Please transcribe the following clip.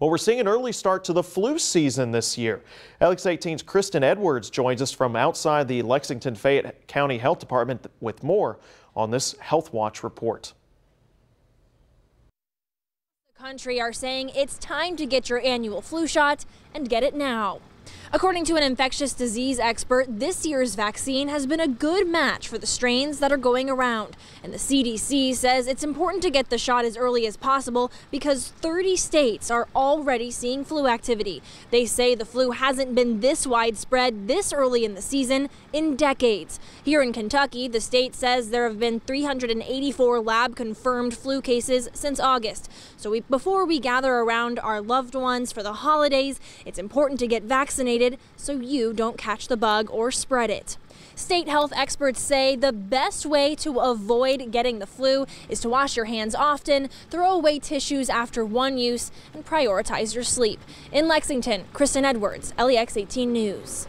Well, we're seeing an early start to the flu season this year. LEX18's Kristen Edwards joins us from outside the Lexington Fayette County Health Department with more on this Health Watch report. The country are saying it's time to get your annual flu shot and get it now. According to an infectious disease expert, this year's vaccine has been a good match for the strains that are going around. And the CDC says it's important to get the shot as early as possible because 30 states are already seeing flu activity. They say the flu hasn't been this widespread this early in the season in decades. Here in Kentucky, the state says there have been 384 lab confirmed flu cases since August. So we, before we gather around our loved ones for the holidays, it's important to get vaccinated vaccinated so you don't catch the bug or spread it. State health experts say the best way to avoid getting the flu is to wash your hands often, throw away tissues after one use, and prioritize your sleep. In Lexington, Kristen Edwards, LEX 18 News.